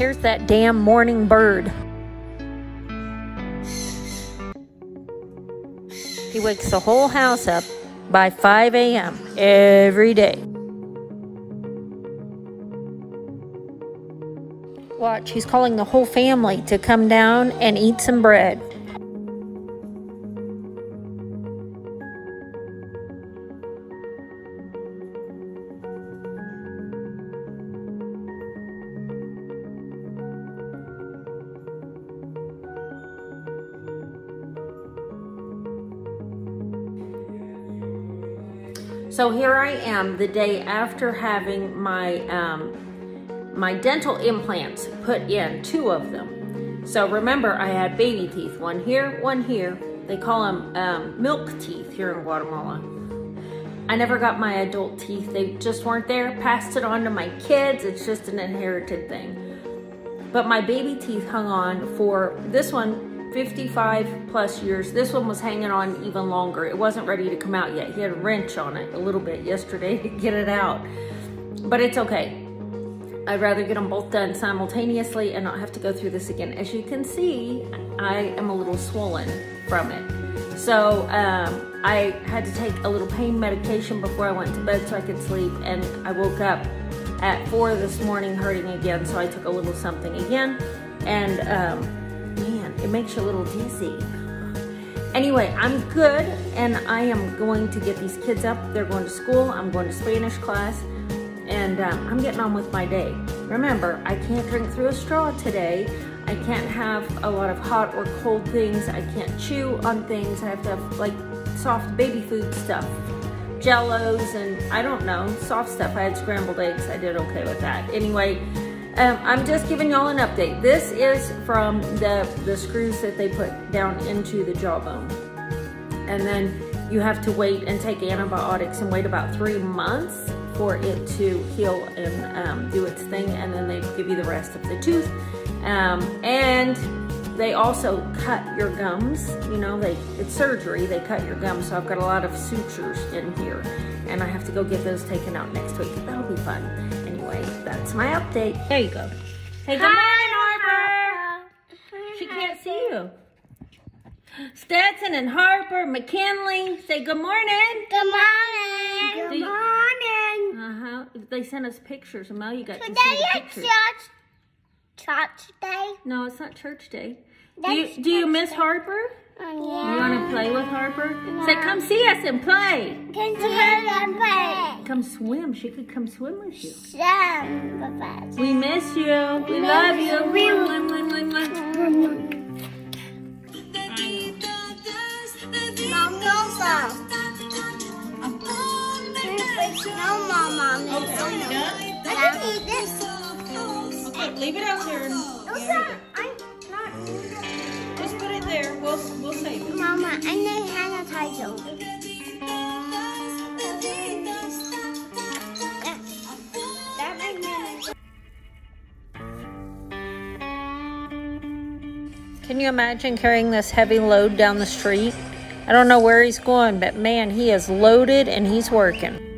Here's that damn morning bird. He wakes the whole house up by 5 a.m. every day. Watch, he's calling the whole family to come down and eat some bread. So here I am the day after having my um, my dental implants put in, two of them. So remember, I had baby teeth, one here, one here. They call them um, milk teeth here in Guatemala. I never got my adult teeth. They just weren't there. Passed it on to my kids. It's just an inherited thing. But my baby teeth hung on for this one 55 plus years. This one was hanging on even longer. It wasn't ready to come out yet. He had a wrench on it a little bit yesterday to get it out. But it's okay. I'd rather get them both done simultaneously and not have to go through this again. As you can see, I am a little swollen from it. So um, I had to take a little pain medication before I went to bed so I could sleep. And I woke up at four this morning hurting again. So I took a little something again. And um, it makes you a little dizzy. Anyway, I'm good and I am going to get these kids up. They're going to school. I'm going to Spanish class and um, I'm getting on with my day. Remember, I can't drink through a straw today. I can't have a lot of hot or cold things. I can't chew on things. I have to have like soft baby food stuff, jellos and I don't know, soft stuff. I had scrambled eggs. I did okay with that. Anyway, um, I'm just giving y'all an update. This is from the, the screws that they put down into the jawbone. And then you have to wait and take antibiotics and wait about three months for it to heal and um, do its thing. And then they give you the rest of the tooth. Um, and they also cut your gums. You know, they it's surgery. They cut your gums. So I've got a lot of sutures in here. And I have to go get those taken out next week. That'll be fun that's my update. There you go. Hey, good Hi, morning, Harper. She can't see you. Stetson and Harper, McKinley, say good morning. Good morning. Good morning. Uh-huh. They sent us pictures. Mel, you got Today to see the pictures. church, church day. No, it's not church day. do you, do you miss Harper? Yeah. You want to play with Harper? Yeah. Say, come see us and play. Come see us and play. Come swim. She could come swim with you. Swim We miss you. We, we love you. We Mom, no, No, Mama. Okay, are you done? I can eat this. Okay, leave it out there. No, I'm not there. We'll, we'll save it. Mama, I know Hannah title. Can you imagine carrying this heavy load down the street? I don't know where he's going, but man, he is loaded and he's working.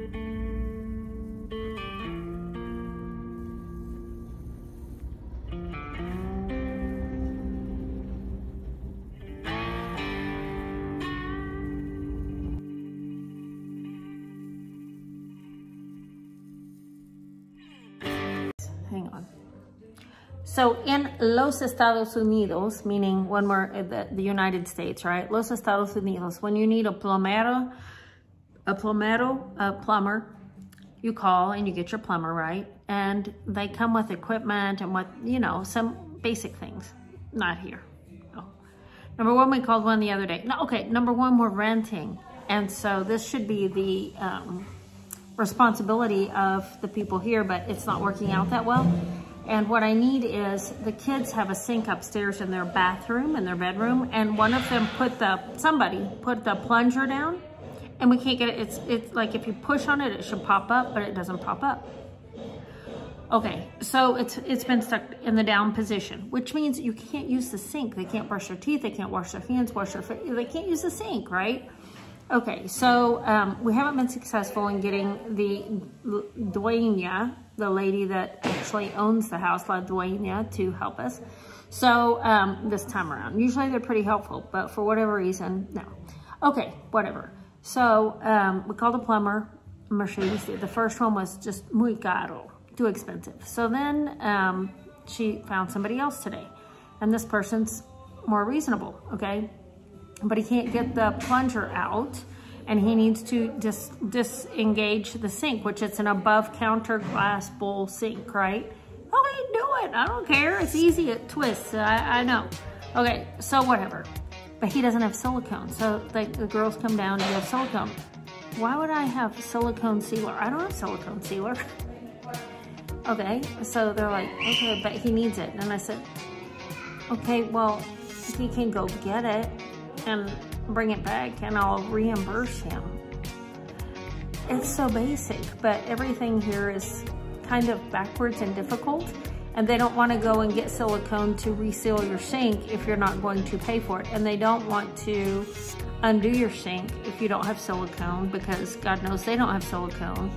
So in Los Estados Unidos, meaning when we're in the, the, United States, right? Los Estados Unidos, when you need a plomero, a plomero, a plumber, you call and you get your plumber, right? And they come with equipment and what, you know, some basic things. Not here. Oh. Number one, we called one the other day. No, okay, number one, we're renting. And so this should be the, um, responsibility of the people here, but it's not working out that well. And what I need is the kids have a sink upstairs in their bathroom, in their bedroom, and one of them put the, somebody put the plunger down and we can't get it. It's, it's like if you push on it, it should pop up, but it doesn't pop up. Okay, so it's it's been stuck in the down position, which means you can't use the sink. They can't brush their teeth, they can't wash their hands, wash their face, they can't use the sink, right? Okay, so um, we haven't been successful in getting the dueña, the lady that actually owns the house, La Dueña, to help us. So um, this time around, usually they're pretty helpful, but for whatever reason, no. Okay, whatever. So um, we called a plumber. Mercedes. The first one was just muy caro, too expensive. So then um, she found somebody else today, and this person's more reasonable. Okay, but he can't get the plunger out and he needs to dis disengage the sink, which it's an above counter glass bowl sink, right? Okay, do it. I don't care. It's easy. It twists. I, I know. Okay, so whatever. But he doesn't have silicone. So like the girls come down and have silicone. Why would I have silicone sealer? I don't have silicone sealer. okay, so they're like, okay, but he needs it. And I said, okay, well, he can go get it and bring it back and I'll reimburse him. It's so basic, but everything here is kind of backwards and difficult. And they don't want to go and get silicone to reseal your sink if you're not going to pay for it. And they don't want to undo your sink if you don't have silicone because God knows they don't have silicone.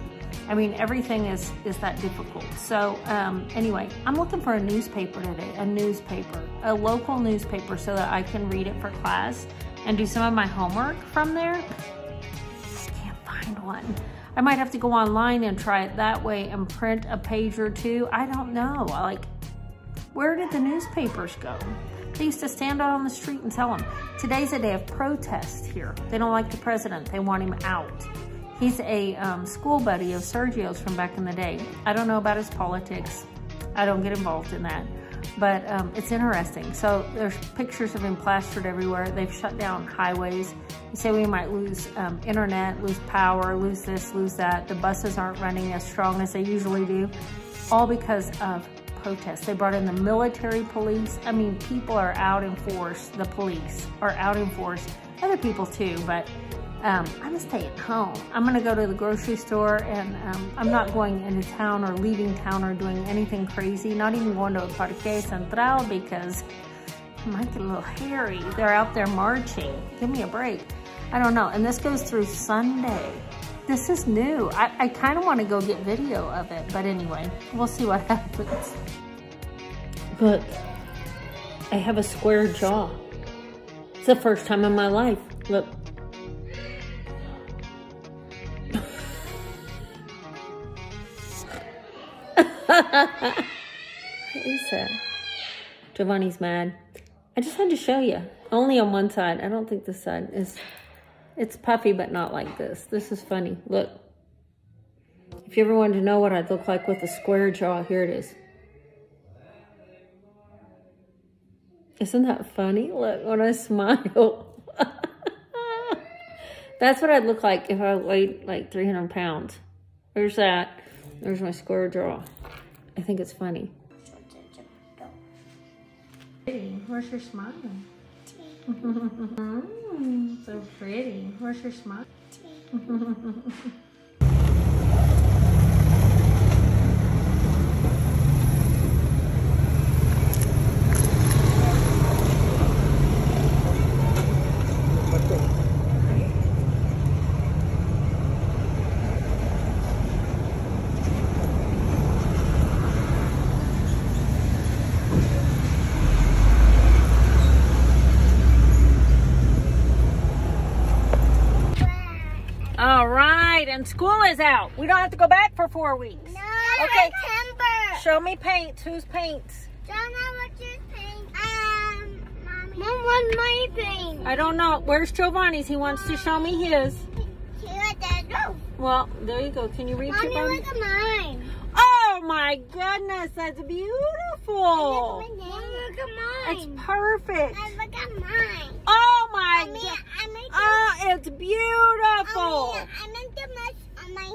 I mean, everything is, is that difficult. So um, anyway, I'm looking for a newspaper today, a newspaper, a local newspaper so that I can read it for class and do some of my homework from there. Can't find one. I might have to go online and try it that way and print a page or two. I don't know. Like, where did the newspapers go? They used to stand out on the street and tell them. Today's a day of protest here. They don't like the president. They want him out. He's a um, school buddy of Sergio's from back in the day. I don't know about his politics. I don't get involved in that. But um, it's interesting. So there's pictures of him plastered everywhere. They've shut down highways. They say we might lose um, internet, lose power, lose this, lose that. The buses aren't running as strong as they usually do. All because of protests. They brought in the military police. I mean, people are out in force. The police are out in force. Other people too, but um, I'm gonna stay at home. I'm gonna go to the grocery store and um, I'm not going into town or leaving town or doing anything crazy, not even going to a Parque Central because it might get a little hairy. They're out there marching. Give me a break. I don't know. And this goes through Sunday. This is new. I, I kind of want to go get video of it, but anyway, we'll see what happens. But I have a square jaw. It's the first time in my life. Look. what is that? Giovanni's mad. I just had to show you. Only on one side. I don't think this side is... It's puffy, but not like this. This is funny. Look. If you ever wanted to know what I'd look like with a square jaw, here it is. Isn't that funny? Look, when I smile. That's what I'd look like if I weighed like 300 pounds. There's that. There's my square jaw. I think it's funny. Where's your smile? mm, so pretty. Where's your smile? All right, and school is out. We don't have to go back for four weeks. No, Okay. September. Show me paints. Whose paints? Don't know what your paint. Um, mommy. Mom, what's my paint? I don't know. Where's Giovanni's? He wants to show me his. Here, Dad. No. Well, there you go. Can you reach Mommy, Giovanni? look at mine. Oh my goodness, that's beautiful. Look at mine. Look at It's perfect. And look at mine. Oh my god. I made Oh, it's beautiful. I made the mess on my hand. We, we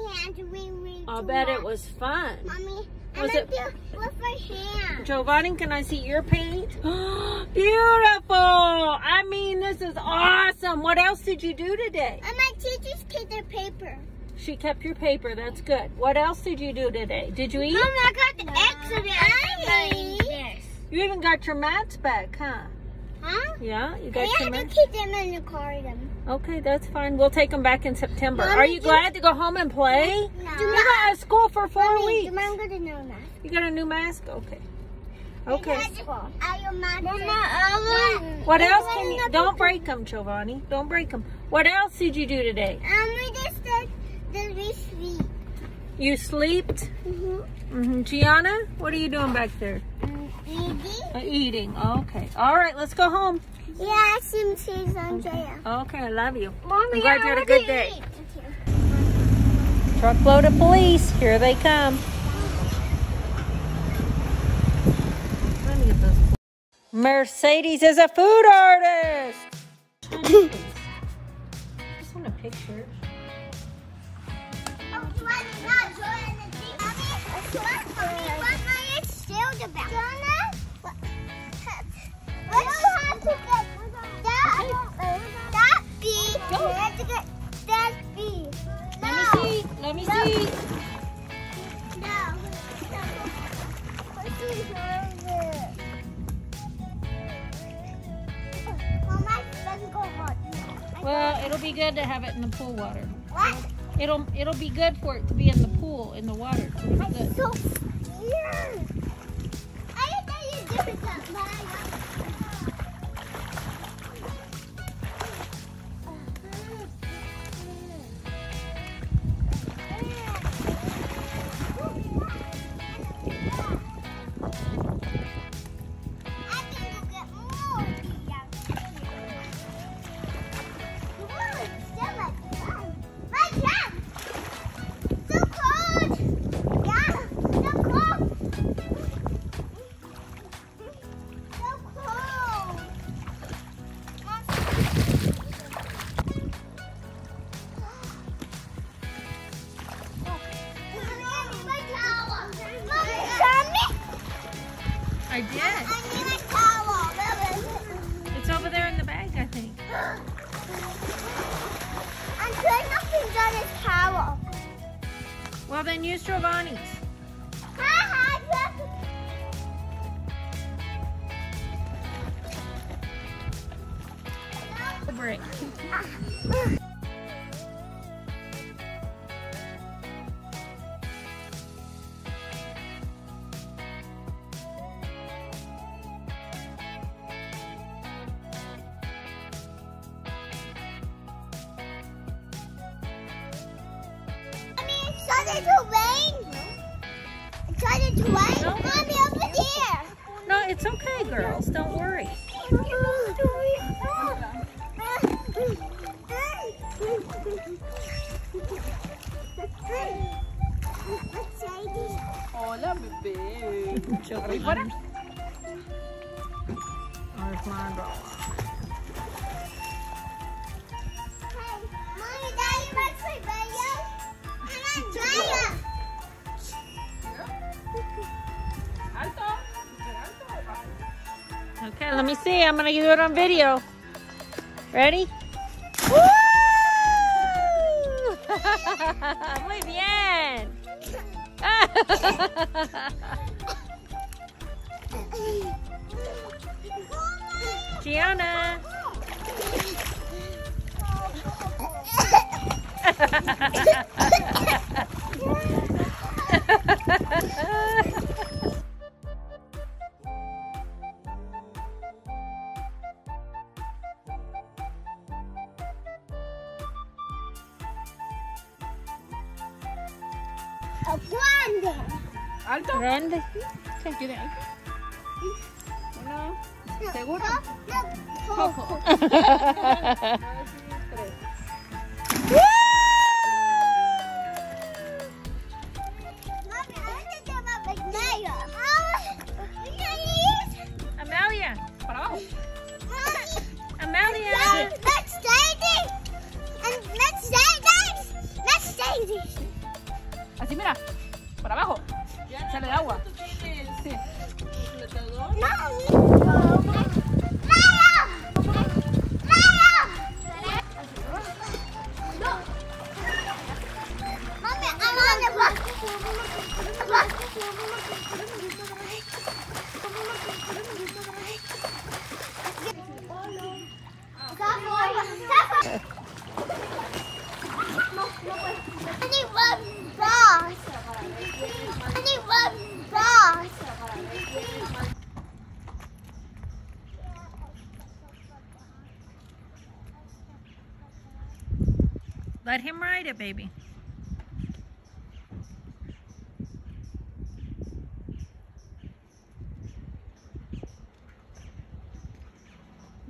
I'll bet it was fun. Mommy, I Was made it- with my hand. Giovanni, can I see your paint? Beautiful! I mean, this is awesome. What else did you do today? And my teachers keep their paper. She kept your paper. That's good. What else did you do today? Did you eat? Mom, I got the X of it. I ate. You even got your mats back, huh? Huh? Yeah, you got I two have to keep them in the car. Them. Okay, that's fine. We'll take them back in September. Mommy, Are you do- glad to go home and play? No. You're not at school for four Mommy, weeks. do mom go to know that? You got a new mask? Okay. Okay. Mama, What else can you? Don't break them, Giovanni. Don't break them. What else did you do today? Um, we just did the receipt. You slept? Mm-hmm. Mm-hmm. Gianna, what are you doing back there? Uh, eating. Okay. All right, let's go home. Yeah, some cheese on Jaya. Okay, I love you. Mommy, I'm glad I you had a good day. Truckload of police. Here they come. Let me get those. Mercedes is a food artist. Just want a picture. Oh, Well, it'll be good to have it in the pool water. What? It'll it'll be good for it to be in the pool in the water. So scared. I you that, but I Well, then use Giovanni's. Break. let me see. I'm gonna do it on video. Ready? Woo! Muy bien. Gianna.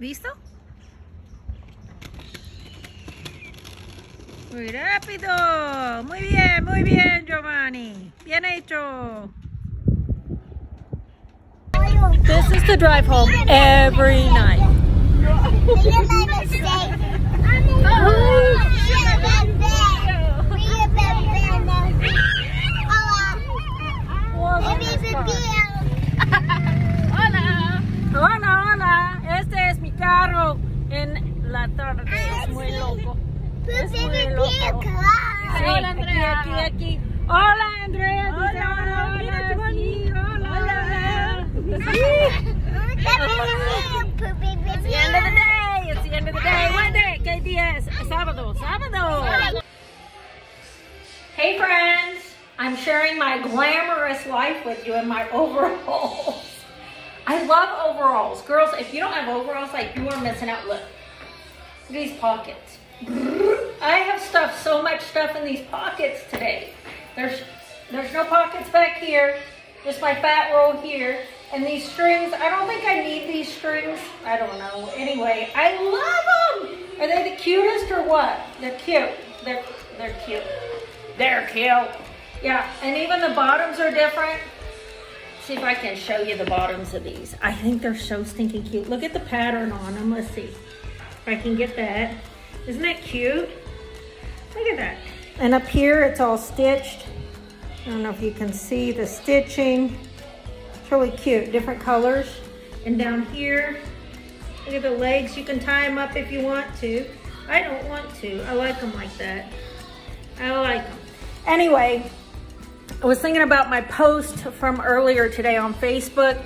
¿Listo? Muy rápido. Muy bien, muy bien, Giovanni. Bien hecho. This is the drive home every night. Be my mistake. Hola. Hola, hola. Este es mi carro en la. Es muy loco. Es muy loco. Sí, Hola, Andrea. Aquí, aquí, aquí. Hola, Andrea. Dice hola, hola. sí, hola. It's the end of the day. It's the end of the day. What day? ¿Qué día es? Sábado. Sábado. Hey, friends. I'm sharing my glamorous life with you in my overalls. I love overalls. Girls, if you don't have overalls, like you are missing out. Look. These pockets. I have stuffed so much stuff in these pockets today. There's there's no pockets back here. Just my fat roll here. And these strings, I don't think I need these strings. I don't know. Anyway, I love them. Are they the cutest or what? They're cute. They're they're cute. They're cute. Yeah, and even the bottoms are different. See if I can show you the bottoms of these. I think they're so stinking cute. Look at the pattern on them. Let's see if I can get that. Isn't that cute? Look at that. And up here, it's all stitched. I don't know if you can see the stitching. It's really cute, different colors. And down here, look at the legs. You can tie them up if you want to. I don't want to. I like them like that. I like them. Anyway, I was thinking about my post from earlier today on Facebook.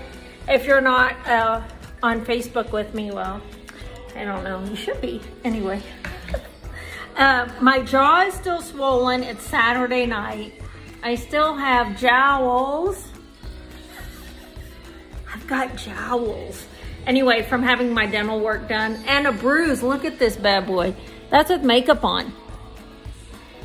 If you're not uh, on Facebook with me, well, I don't know, you should be anyway. uh, my jaw is still swollen. It's Saturday night. I still have jowls. I've got jowls. Anyway, from having my dental work done and a bruise. Look at this bad boy. That's with makeup on.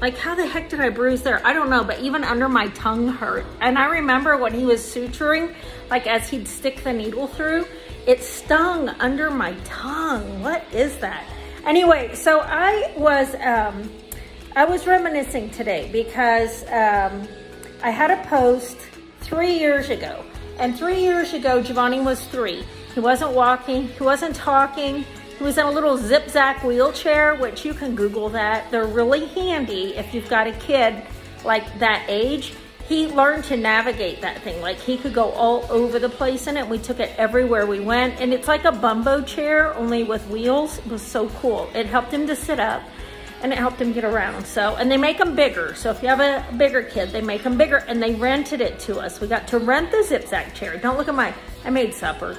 Like, how the heck did I bruise there? I don't know, but even under my tongue hurt. And I remember when he was suturing, like as he'd stick the needle through, it stung under my tongue. What is that? Anyway, so I was, um, I was reminiscing today because um, I had a post three years ago. And three years ago, Giovanni was three. He wasn't walking, he wasn't talking, he was in a little zip-zack wheelchair, which you can Google that. They're really handy if you've got a kid like that age. He learned to navigate that thing. Like he could go all over the place in it. We took it everywhere we went. And it's like a bumbo chair, only with wheels. It was so cool. It helped him to sit up and it helped him get around. So, and they make them bigger. So if you have a bigger kid, they make them bigger and they rented it to us. We got to rent the zip-zack chair. Don't look at my, I made supper.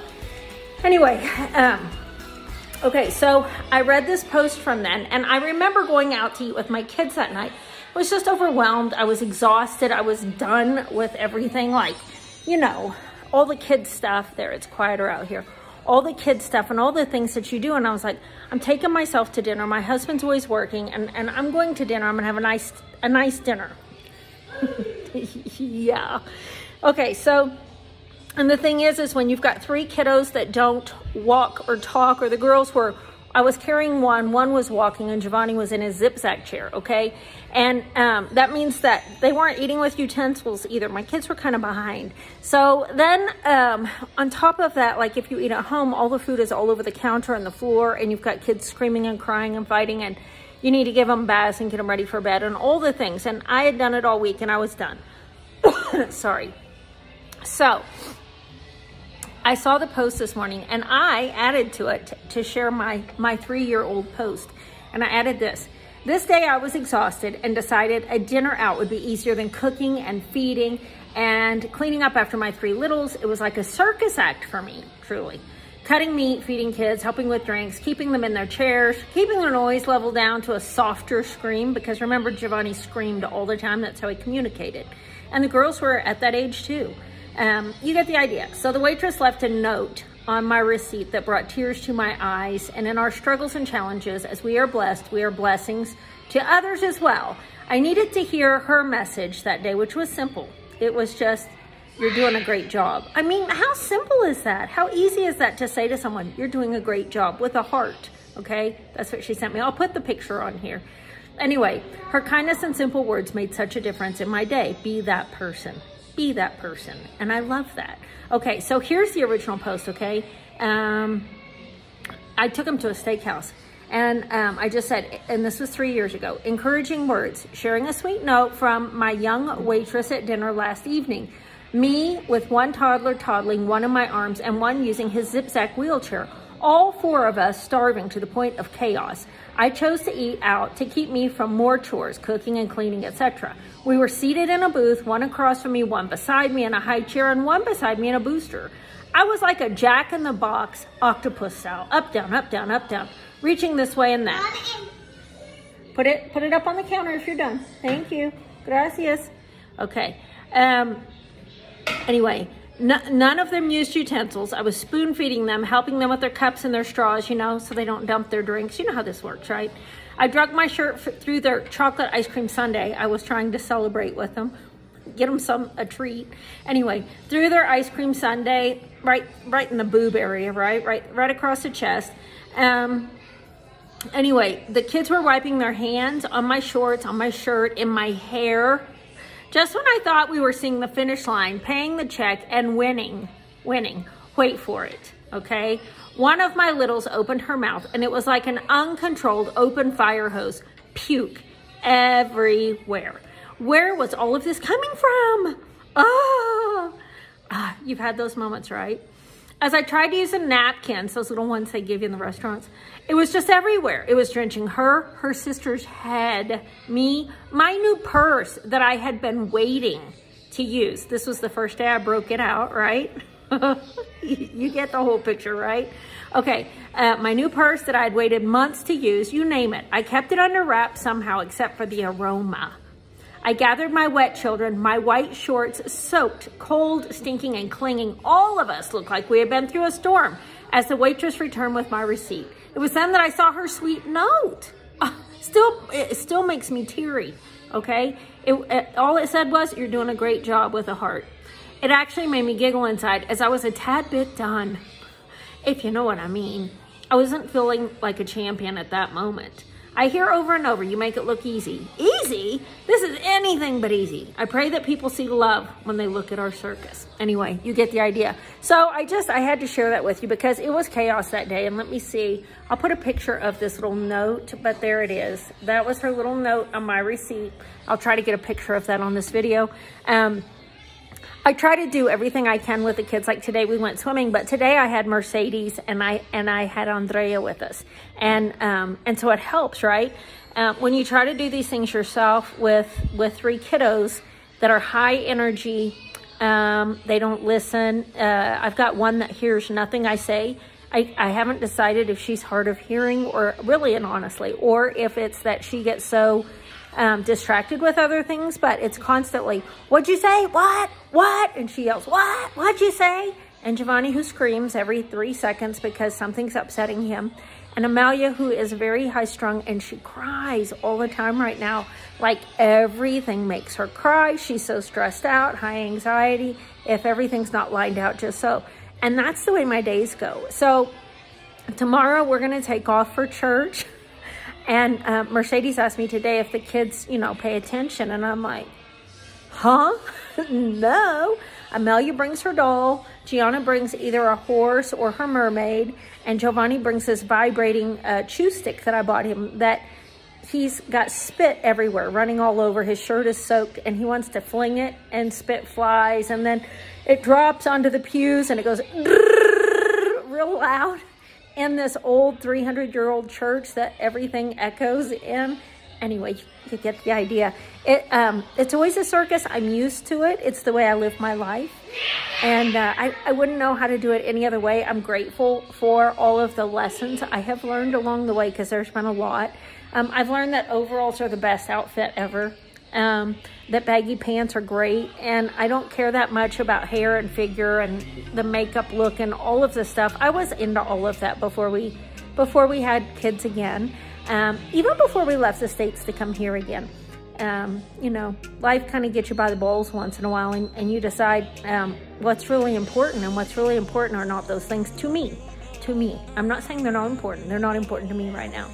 Anyway, um, Okay, so I read this post from then, and I remember going out to eat with my kids that night. Was just overwhelmed. I was exhausted. I was done with everything. Like, you know, all the kids stuff there. It's quieter out here. All the kids stuff and all the things that you do. And I was like, I'm taking myself to dinner. My husband's always working, and, and I'm going to dinner. I'm gonna have a nice a nice dinner. yeah. Okay, so and the thing is, is when you've got three kiddos that don't walk or talk, or the girls were, I was carrying one, one was walking, and Giovanni was in his zip-zack chair, okay? And um, that means that they weren't eating with utensils either. My kids were kind of behind. So then um, on top of that, like if you eat at home, all the food is all over the counter and the floor, and you've got kids screaming and crying and fighting, and you need to give them baths and get them ready for bed and all the things. And I had done it all week, and I was done. Sorry. So I saw the post this morning and I added to it to share my, my three-year-old post. And I added this. This day I was exhausted and decided a dinner out would be easier than cooking and feeding and cleaning up after my three littles. It was like a circus act for me, truly. cutting meat, feeding kids, helping with drinks, keeping them in their chairs, keeping their noise level down to a softer scream because remember Giovanni screamed all the time. That's how he communicated. And the girls were at that age too. Um, you get the idea. So the waitress left a note on my receipt that brought tears to my eyes. And in our struggles and challenges, as we are blessed, we are blessings to others as well. I needed to hear her message that day, which was simple. It was just, you're doing a great job. I mean, how simple is that? How easy is that to say to someone, you're doing a great job with a heart? Okay, that's what she sent me. I'll put the picture on here. Anyway, her kindness and simple words made such a difference in my day. Be that person. Be that person. And I love that. Okay, so here's the original post, okay? Um, I took him to a steakhouse. And um, I just said, and this was three years ago, encouraging words, sharing a sweet note from my young waitress at dinner last evening. Me with one toddler toddling one of my arms and one using his zip-zack wheelchair. All four of us starving to the point of chaos. I chose to eat out to keep me from more chores, cooking and cleaning, etc. We were seated in a booth, one across from me, one beside me in a high chair, and one beside me in a booster. I was like a jack in the box octopus style, up, down, up, down, up, down, reaching this way and that. Put it, put it up on the counter if you're done. Thank you. Gracias. Okay. Um, anyway, none of them used utensils. I was spoon feeding them, helping them with their cups and their straws, you know, so they don't dump their drinks. You know how this works, right? I drug my shirt through their chocolate ice cream sundae. I was trying to celebrate with them, get them some a treat. Anyway, through their ice cream sundae, right, right in the boob area, right, right, right across the chest. Um, anyway, the kids were wiping their hands on my shorts, on my shirt, in my hair, just when I thought we were seeing the finish line, paying the check and winning, winning, wait for it, okay? One of my littles opened her mouth and it was like an uncontrolled open fire hose, puke everywhere. Where was all of this coming from? Oh, ah, you've had those moments, right? As I tried to use a napkins, those little ones they give you in the restaurants, it was just everywhere. It was drenching her, her sister's head, me, my new purse that I had been waiting to use. This was the first day I broke it out, right? you get the whole picture, right? Okay, uh, my new purse that I had waited months to use, you name it. I kept it under wraps somehow except for the aroma. I gathered my wet children, my white shorts soaked, cold, stinking, and clinging. All of us looked like we had been through a storm as the waitress returned with my receipt. It was then that I saw her sweet note. Still, it still makes me teary, okay? It, it, all it said was, you're doing a great job with a heart. It actually made me giggle inside as I was a tad bit done, if you know what I mean. I wasn't feeling like a champion at that moment. I hear over and over, you make it look easy. Easy? This is anything but easy. I pray that people see love when they look at our circus. Anyway, you get the idea. So I just, I had to share that with you because it was chaos that day. And let me see, I'll put a picture of this little note, but there it is. That was her little note on my receipt. I'll try to get a picture of that on this video. Um, I try to do everything I can with the kids. Like today we went swimming, but today I had Mercedes and I and I had Andrea with us. And um, and so it helps, right? Uh, when you try to do these things yourself with with three kiddos that are high energy, um, they don't listen. Uh, I've got one that hears nothing I say. I, I haven't decided if she's hard of hearing or really and honestly, or if it's that she gets so um, distracted with other things, but it's constantly, what'd you say? What? What? And she yells, what? What'd you say? And Giovanni who screams every three seconds because something's upsetting him. And Amalia who is very high strung and she cries all the time right now. Like everything makes her cry. She's so stressed out, high anxiety, if everything's not lined out just so. And that's the way my days go. So tomorrow we're going to take off for church. And uh, Mercedes asked me today if the kids, you know, pay attention. And I'm like, huh? no. Amelia brings her doll. Gianna brings either a horse or her mermaid. And Giovanni brings this vibrating uh, chew stick that I bought him that he's got spit everywhere, running all over. His shirt is soaked and he wants to fling it and spit flies. And then it drops onto the pews and it goes real loud in this old 300 year old church that everything echoes in. anyway, you get the idea. It, um, it's always a circus. I'm used to it. It's the way I live my life. And uh, I, I wouldn't know how to do it any other way. I'm grateful for all of the lessons I have learned along the way because there's been a lot. Um, I've learned that overalls are the best outfit ever. Um, that baggy pants are great. And I don't care that much about hair and figure and the makeup look and all of the stuff. I was into all of that before we, before we had kids again. Um, even before we left the States to come here again. Um, you know, life kind of gets you by the balls once in a while and, and you decide um, what's really important and what's really important are not those things to me, to me. I'm not saying they're not important. They're not important to me right now.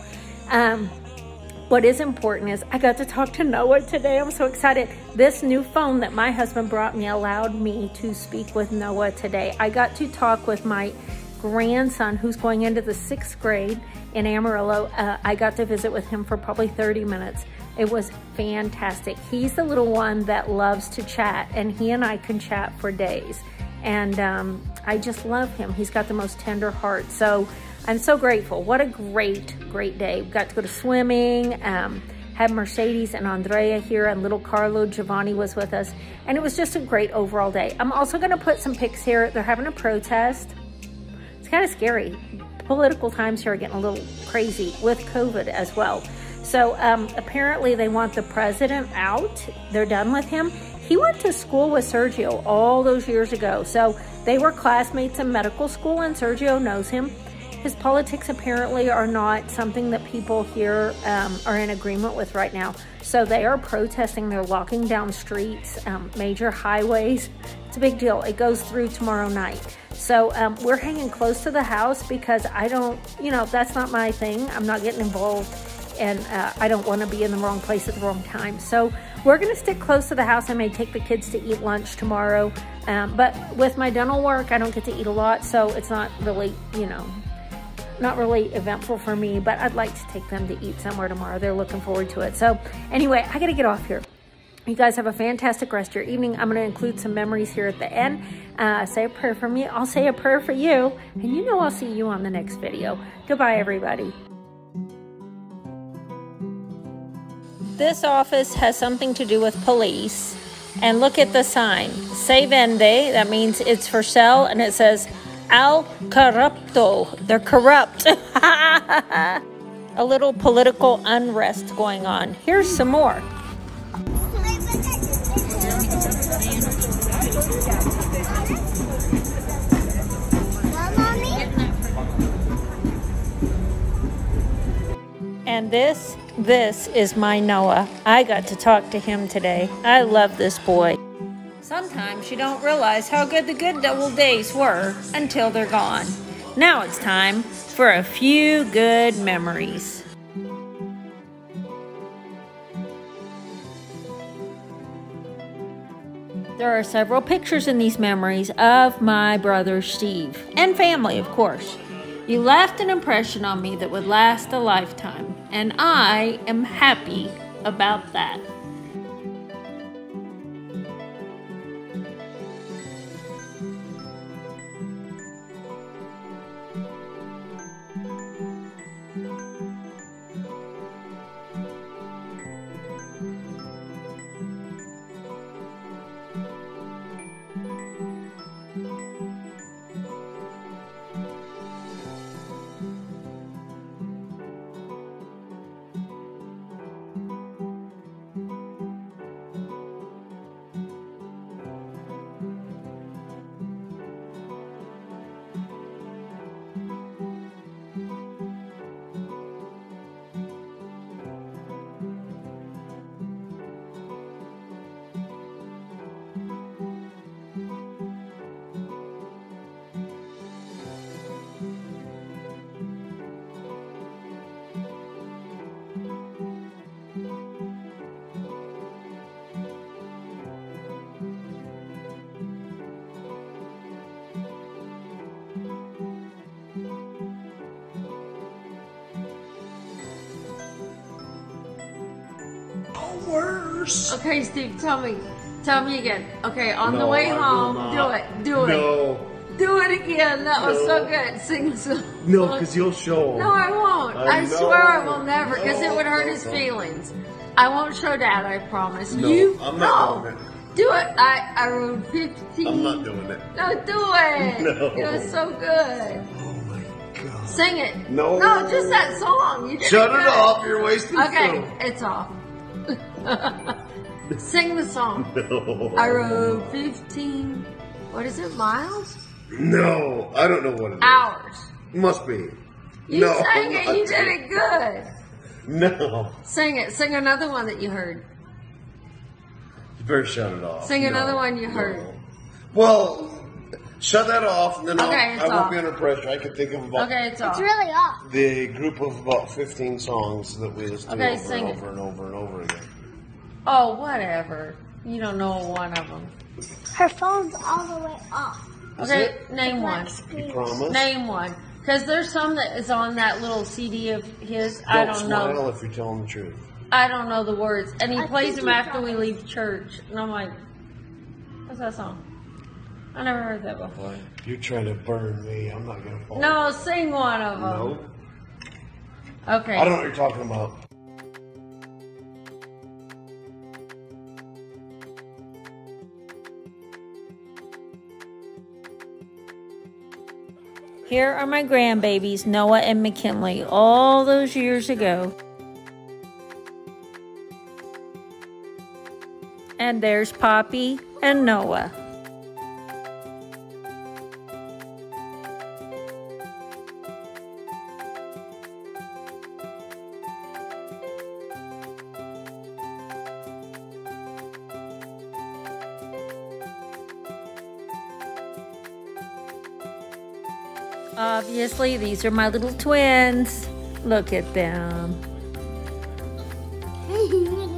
What is important is I got to talk to Noah today. I'm so excited. This new phone that my husband brought me allowed me to speak with Noah today. I got to talk with my grandson who's going into the sixth grade in Amarillo. Uh, I got to visit with him for probably 30 minutes. It was fantastic. He's the little one that loves to chat and he and I can chat for days. And um, I just love him. He's got the most tender heart. So I'm so grateful. What a great, great day. We got to go to swimming, um, had Mercedes and Andrea here and little Carlo Giovanni was with us. And it was just a great overall day. I'm also gonna put some pics here. They're having a protest. It's kind of scary political times here are getting a little crazy with COVID as well. So um, apparently they want the president out. They're done with him. He went to school with Sergio all those years ago. So they were classmates in medical school and Sergio knows him. His politics apparently are not something that people here um, are in agreement with right now. So they are protesting. They're locking down streets, um, major highways. It's a big deal. It goes through tomorrow night. So um, we're hanging close to the house because I don't, you know, that's not my thing. I'm not getting involved and uh, I don't want to be in the wrong place at the wrong time. So we're going to stick close to the house. I may take the kids to eat lunch tomorrow. Um, but with my dental work, I don't get to eat a lot. So it's not really, you know, not really eventful for me, but I'd like to take them to eat somewhere tomorrow. They're looking forward to it. So anyway, I got to get off here. You guys have a fantastic rest of your evening. I'm going to include some memories here at the end. Uh, say a prayer for me. I'll say a prayer for you. And you know I'll see you on the next video. Goodbye, everybody. This office has something to do with police. And look at the sign. Se vende, that means it's for sale. And it says al corrupto. They're corrupt. a little political unrest going on. Here's some more. And this, this is my Noah. I got to talk to him today. I love this boy. Sometimes you don't realize how good the good double days were until they're gone. Now it's time for a few good memories. There are several pictures in these memories of my brother Steve and family, of course. You left an impression on me that would last a lifetime, and I am happy about that. Worse. Okay, Steve, tell me. Tell me again. Okay, on the way I home, do it. Do it. No, Do it again. That was so good. Sing so. no, because you'll show 'em. No, I won't. I, know. swear I will never, because it would hurt his no. feelings. I won't show Dad. I promise. No, you? I'm not no. doing Do it. I I rode 15. I'm not doing it. No, do it. No. It was so good. Oh my god. Sing it. No. No, just that song. You Shut it good. off. You're wasting Okay, film. it's off. Sing the song. No. I rode 15. What is it? Miles? No, I don't know what it is. Hours. Must be. You no, sang it. You did it good. No. Sing it. Sing another one that you heard. You better shut it off. Sing No, another one you no. heard. Well, shut that off, and then Okay, I'll, I won't off. be under pressure. I can think of about Okay, it's off. It's really off. the group of about 15 songs that we listen to Okay, over sing and it. over and over and over again. Oh, whatever. You don't know one of them. Her phone's all the way off. Okay, name one. You promise? Name one. Because there's some that is on that little CD of his. I don't smile know. if you're telling the truth. I don't know the words. And he I plays think them he after we leave church. And I'm like, what's that song? I never heard that before. You're trying to burn me. I'm not gonna fall. No, sing one of them. No. Okay. I don't know what you're talking about. Here are my grandbabies, Noah and McKinley, all those years ago. And there's Poppy and Noah. These are my little twins. Look at them.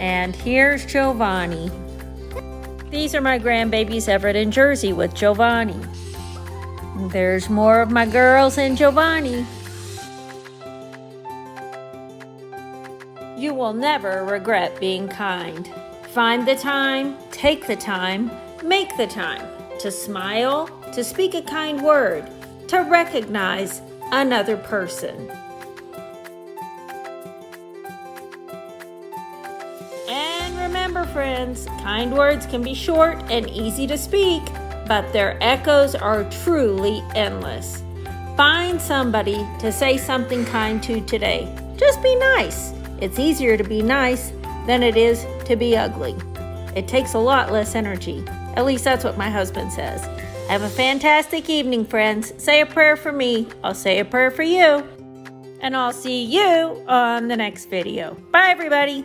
And here's Giovanni. These are my grandbabies, Everett and Jersey, with Giovanni. There's more of my girls and Giovanni. You will never regret being kind. Find the time, take the time, make the time to smile, to speak a kind word, to recognize another person. And remember, friends, kind words can be short and easy to speak, but their echoes are truly endless. Find somebody to say something kind to today. Just be nice. It's easier to be nice than it is to be ugly. It takes a lot less energy. At least that's what my husband says. Have a fantastic evening, friends. Say a prayer for me. I'll say a prayer for you. And I'll see you on the next video. Bye, everybody.